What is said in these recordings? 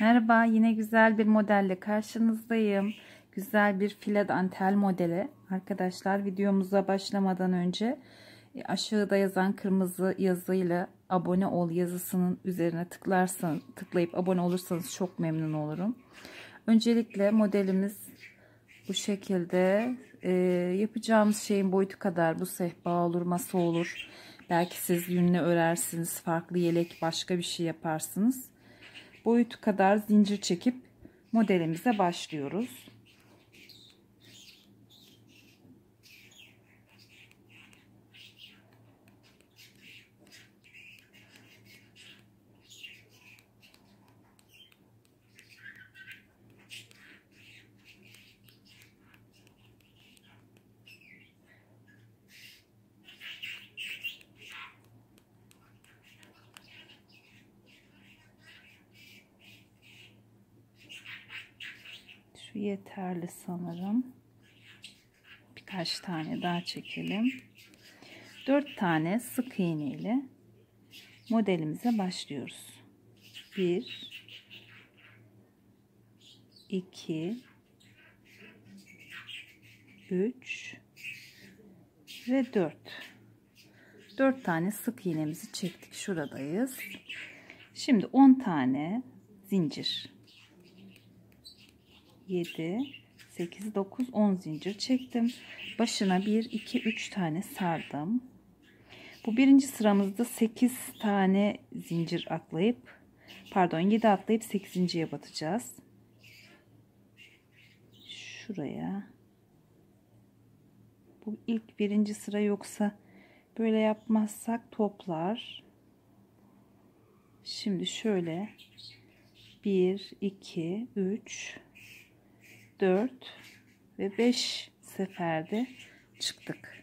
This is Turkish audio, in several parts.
Merhaba, yine güzel bir modelle karşınızdayım. Güzel bir file dantel modeli. Arkadaşlar videomuza başlamadan önce e, aşağıda yazan kırmızı yazıyla abone ol yazısının üzerine tıklarsanız, tıklayıp abone olursanız çok memnun olurum. Öncelikle modelimiz bu şekilde e, yapacağımız şeyin boyutu kadar bu sehpa olur, masa olur. Belki siz yünle örersiniz, farklı yelek başka bir şey yaparsınız boyutu kadar zincir çekip modelimize başlıyoruz. Şu yeterli sanırım. Birkaç tane daha çekelim. 4 tane sık iğne ile modelimize başlıyoruz. 1 2 3 ve 4 4 tane sık iğnemizi çektik şuradayız şimdi 10 tane zincir 7 8 9 10 zincir çektim. Başına 1 2 3 tane sardım. Bu birinci sıramızda 8 tane zincir atlayıp pardon 7 atlayıp 8.ye batacağız. Şuraya. Bu ilk birinci sıra yoksa böyle yapmazsak toplar. Şimdi şöyle. 1 2 3 4 ve 5 seferde çıktık.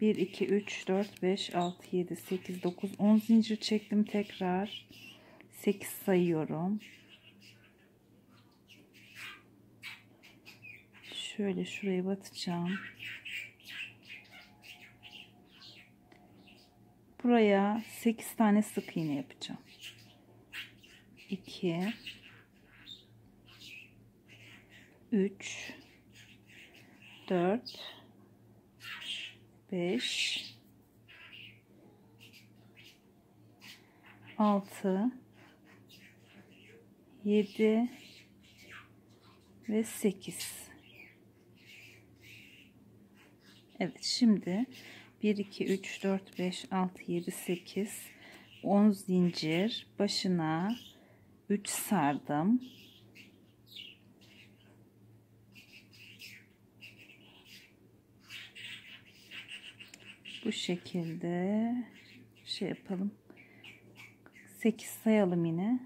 1 2 3 4 5 6 7 8 9 10 zincir çektim tekrar. 8 sayıyorum. Şöyle şuraya batacağım. Buraya 8 tane sık iğne yapacağım. 2 3 4 5 6 7 ve 8 Evet şimdi 1 2 3 4 5 6 7 8 10 zincir başına 3 sardım bu şekilde şey yapalım. 8 sayalım yine.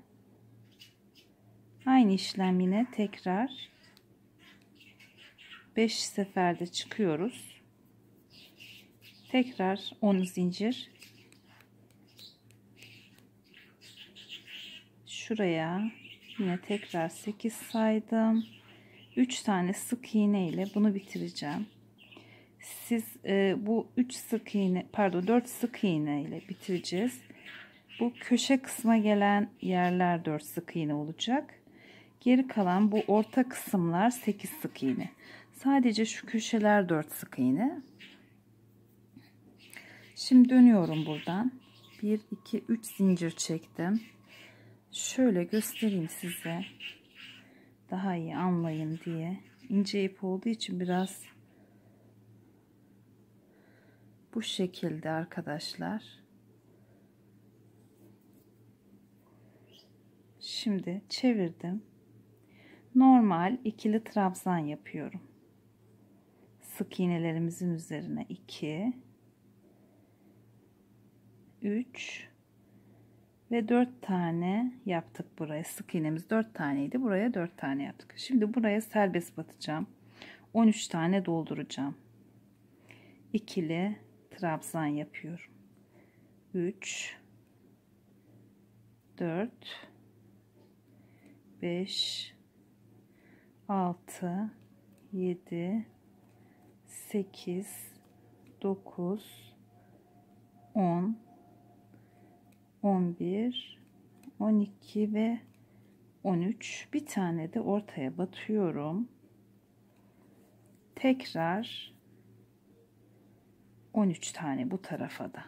Aynı işlem yine tekrar. 5 seferde çıkıyoruz. Tekrar 10 zincir. Şuraya yine tekrar 8 saydım. 3 tane sık iğne ile bunu bitireceğim siz e, bu 3 sık iğne pardon 4 sık iğne ile bitireceğiz bu köşe kısma gelen yerler 4 sık iğne olacak geri kalan bu orta kısımlar 8 sık iğne sadece şu köşeler 4 sık iğne Şimdi dönüyorum buradan. 1, 2, 3 zincir çektim. Şöyle göstereyim size. Daha iyi anlayın diye. İnce ip olduğu için biraz bu şekilde arkadaşlar. Şimdi çevirdim. Normal ikili trabzan yapıyorum. Sık iğnelerimizin üzerine 2 3 ve 4 tane yaptık buraya. Sık iğnemiz 4 taneydi. Buraya 4 tane yaptık. Şimdi buraya serbest batacağım. 13 tane dolduracağım. İkili trabzan yapıyorum. 3 4 5 6 7 8 9 10 11 12 ve 13 bir tane de ortaya batıyorum tekrar 13 tane bu tarafa da.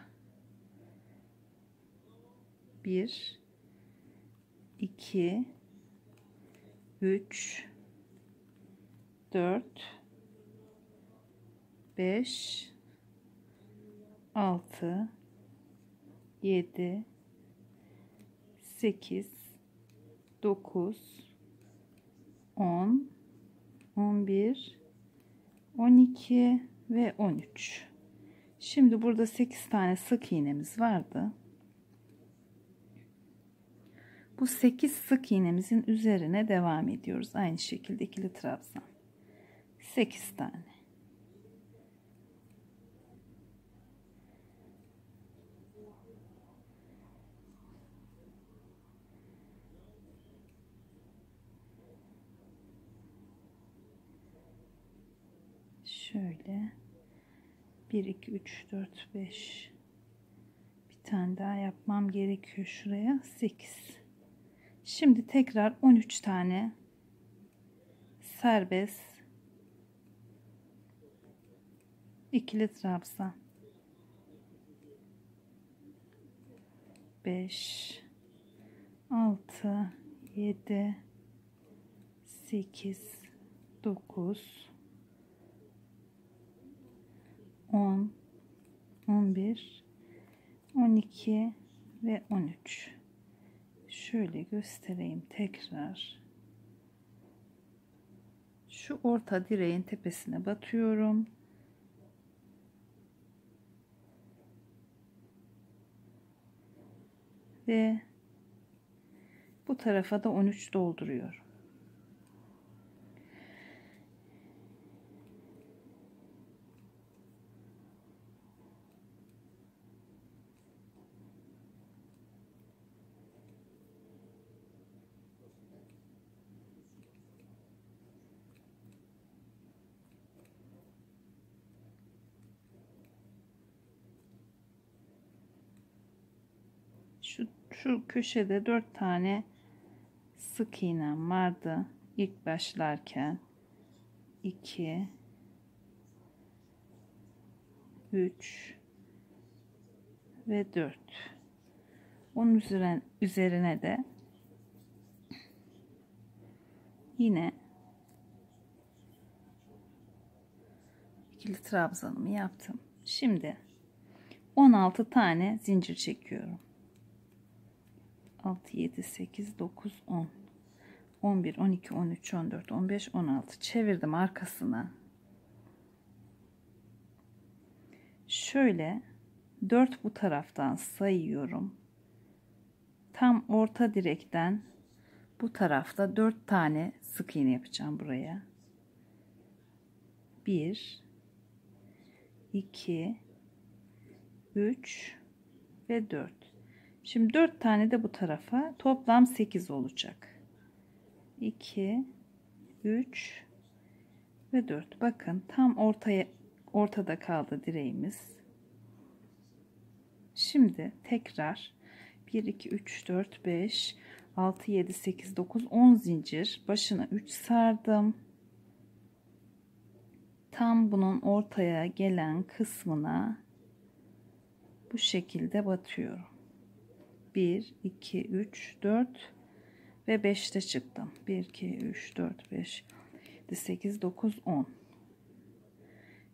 1 2 3 4 5 6 7 8 9 10 11 12 ve 13 şimdi burada 8 tane sık iğnemiz vardı. Bu 8 sık iğnemizin üzerine devam ediyoruz. Aynı şekilde ikili trabzan. 8 tane. Şöyle 1 2 3 4 5 bir tane daha yapmam gerekiyor şuraya. 8 şimdi tekrar 13 tane serbest ikili trabzan. 5 6 7 8 9 10 11 12 ve 13 şöyle göstereyim tekrar. Şu orta direğin tepesine batıyorum. Ve bu tarafa da 13 dolduruyorum şu, köşede dört tane sık iğnem vardı ilk başlarken. 2 3 ve 4 onun üzerine, üzerine de yine ikili trabzanımı yaptım. Şimdi 16 tane zincir çekiyorum 6, 7, 8, 9, 10, 11, 12, 13, 14, 15, 16 çevirdim arkasına. Şöyle 4 bu taraftan sayıyorum. Tam orta direkten bu tarafta 4 tane sık iğne yapacağım buraya. 1 2 3 ve 4 Şimdi 4 tane de bu tarafa toplam 8 olacak. 2 3 ve 4. Bakın tam ortaya ortada kaldı direğimiz. Şimdi tekrar 1 2 3 4 5 6 7 8 9 10 zincir başına 3 sardım. Tam bunun ortaya gelen kısmına bu şekilde batıyorum. 1 2 3 4 ve 5'te çıktım. 1 2 3 4 5 7 8 9 10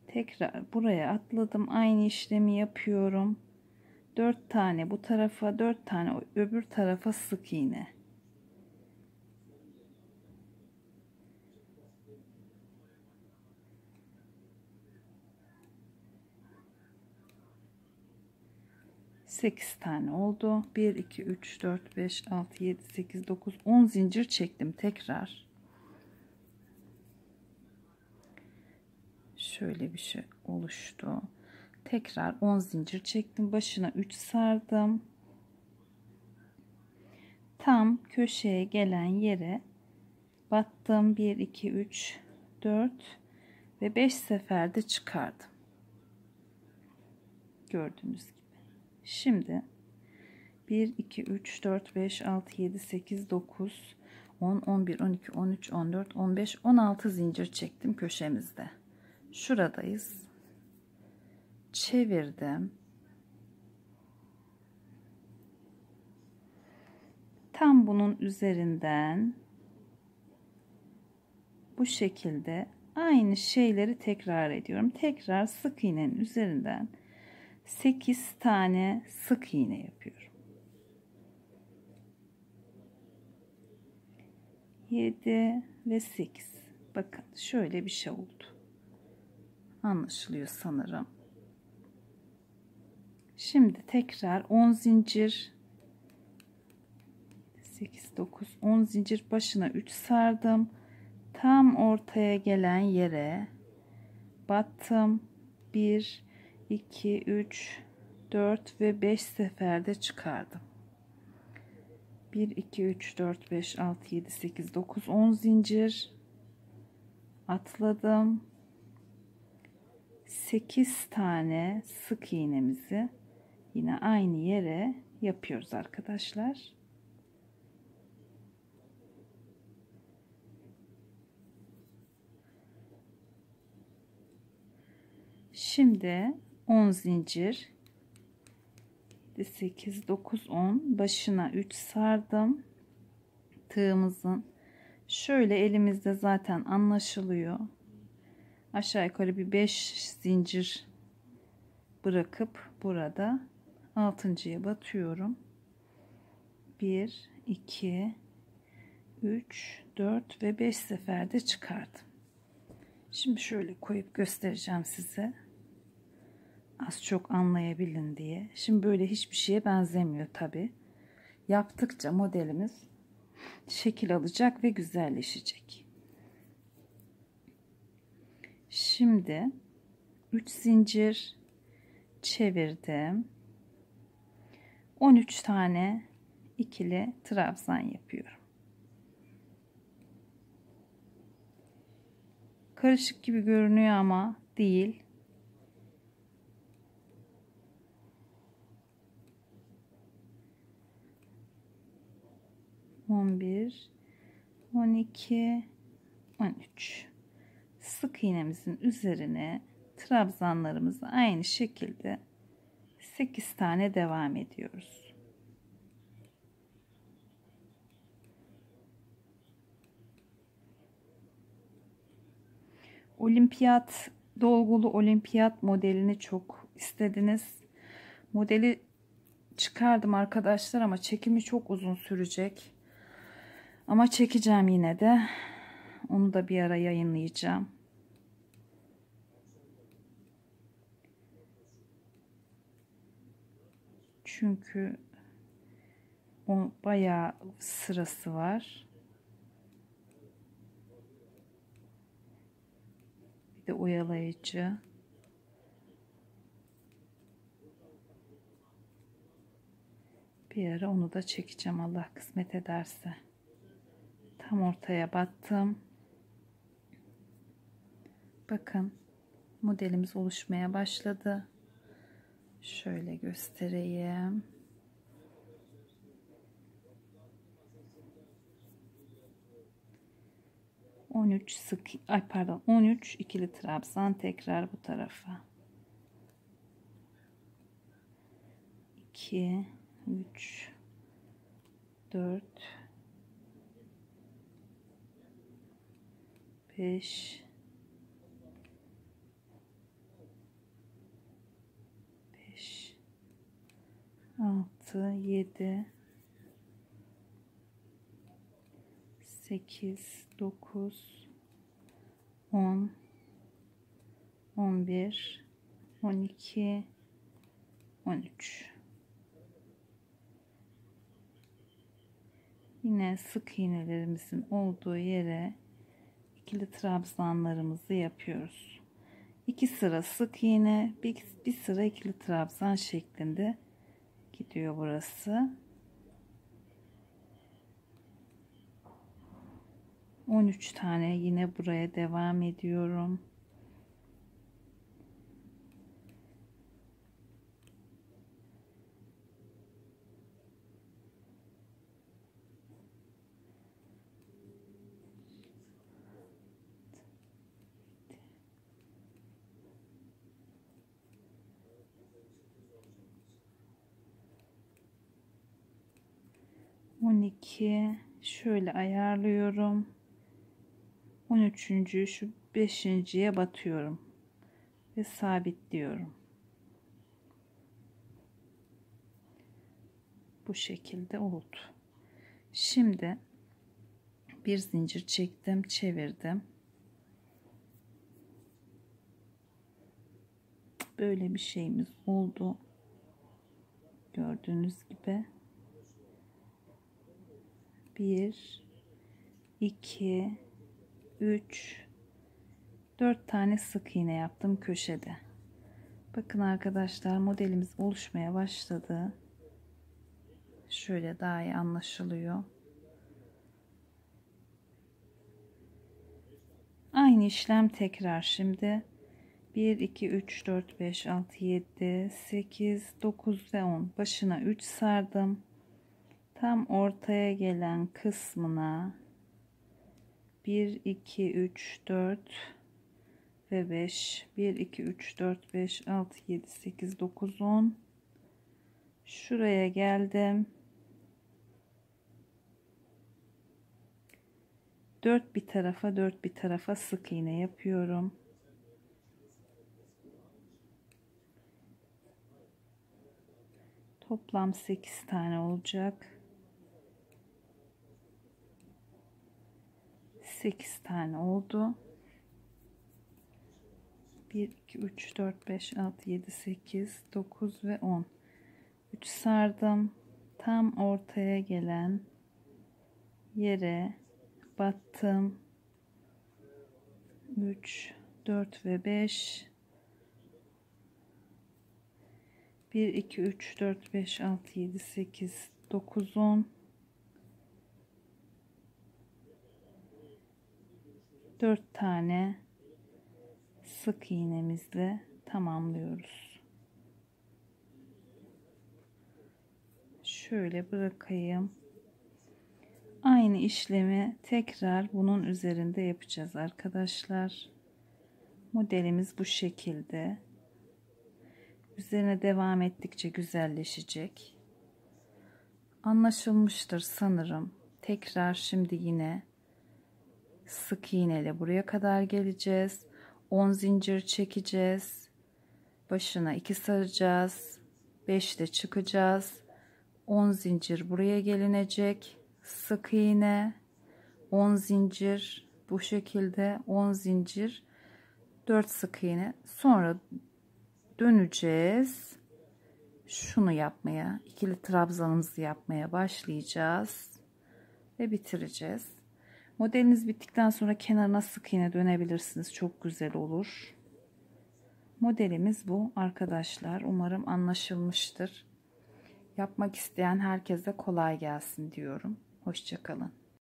tekrar buraya atladım. Aynı işlemi yapıyorum. 4 tane bu tarafa 4 tane öbür tarafa sık iğne 8 tane oldu. 1, 2, 3, 4, 5, 6, 7, 8, 9, 10 zincir çektim tekrar. Şöyle bir şey oluştu. Tekrar 10 zincir çektim. Başına 3 sardım. Tam köşeye gelen yere battım. 1, 2, 3, 4 ve 5 seferde çıkardım. Gördüğünüz gibi. Şimdi 1, 2, 3, 4, 5, 6, 7, 8, 9, 10, 11, 12, 13, 14, 15, 16 zincir çektim köşemizde. Şuradayız. Çevirdim. Tam bunun üzerinden bu şekilde aynı şeyleri tekrar ediyorum. Tekrar sık iğnenin üzerinden 8 tane sık iğne yapıyorum. 7 ve 8. Bakın şöyle bir şey oldu. Anlaşılıyor sanırım. Şimdi tekrar 10 zincir 8 9 10 zincir başına 3 sardım. Tam ortaya gelen yere battım. 1 2 3 4 ve 5 seferde çıkardım. 1 2 3 4 5 6 7 8 9 10 zincir. Atladım. 8 tane sık iğnemizi yine aynı yere yapıyoruz arkadaşlar. Şimdi 10 zincir. 8 9 10 başına 3 sardım tığımızın. Şöyle elimizde zaten anlaşılıyor. Aşağı yukarı bir 5 zincir bırakıp burada altıncıya batıyorum. 1 2 3 4 ve 5 seferde çıkardım. Şimdi şöyle koyup göstereceğim size az çok anlayabilin diye. Şimdi böyle hiçbir şeye benzemiyor tabi. Yaptıkça modelimiz şekil alacak ve güzelleşecek. Şimdi 3 zincir çevirdim. 13 tane ikili trabzan yapıyorum. Karışık gibi görünüyor ama değil. 11 12 13 sık iğnemizin üzerine trabzanlarımızı aynı şekilde 8 tane devam ediyoruz. Olimpiyat dolgulu olimpiyat modelini çok istediniz. Modeli çıkardım arkadaşlar ama çekimi çok uzun sürecek. Ama çekeceğim yine de. Onu da bir ara yayınlayacağım. Çünkü o bayağı sırası var. Bir de oyalayıcı. Bir ara onu da çekeceğim Allah kısmet ederse. Tam ortaya battım. Bakın modelimiz oluşmaya başladı. Şöyle göstereyim. On üç sık ay pardon on üç ikili trabzan tekrar bu tarafa. 2 3 4 5 5 6 7 8 9 10 11 12 13 Yine sık iğnelerimizin olduğu yere ikili trabzanlarımızı yapıyoruz. İki sıra sık iğne, bir, bir sıra ikili trabzan şeklinde gidiyor burası. 13 tane yine buraya devam ediyorum. 12 şöyle ayarlıyorum. 13. şu 5.ye batıyorum ve sabitliyorum. Bu şekilde oldu. Şimdi bir zincir çektim çevirdim. Böyle bir şeyimiz oldu. Gördüğünüz gibi 1 2 3 4 tane sık iğne yaptım köşede. Bakın arkadaşlar modelimiz oluşmaya başladı. Şöyle daha iyi anlaşılıyor. Aynı işlem tekrar şimdi. 1 2 3 4 5 6 7 8 9 ve 10 başına 3 sardım tam ortaya gelen kısmına 1 2 3 4 ve 5 1 2 3 4 5 6 7 8 9 10 şuraya geldim. 4 bir tarafa 4 bir tarafa sık iğne yapıyorum. Toplam 8 tane olacak 8 tane oldu. 1, 2, 3, 4, 5, 6, 7, 8, 9 ve 10. 3 sardım. Tam ortaya gelen yere battım. 3, 4 ve 5. 1, 2, 3, 4, 5, 6, 7, 8, 9, 10. 4 tane sık iğnemizle tamamlıyoruz. Şöyle bırakayım. Aynı işlemi tekrar bunun üzerinde yapacağız arkadaşlar. Modelimiz bu şekilde. Üzerine devam ettikçe güzelleşecek. Anlaşılmıştır sanırım. Tekrar şimdi yine sık iğneyle buraya kadar geleceğiz. 10 zincir çekeceğiz. Başına 2 saracağız. 5 de çıkacağız. 10 zincir buraya gelinecek. Sık iğne. 10 zincir bu şekilde. 10 zincir. 4 sık iğne. Sonra döneceğiz. Şunu yapmaya ikili trabzanımızı yapmaya başlayacağız ve bitireceğiz Modeliniz bittikten sonra kenarına sık iğne dönebilirsiniz. Çok güzel olur. Modelimiz bu arkadaşlar. Umarım anlaşılmıştır. Yapmak isteyen herkese kolay gelsin diyorum. Hoşçakalın.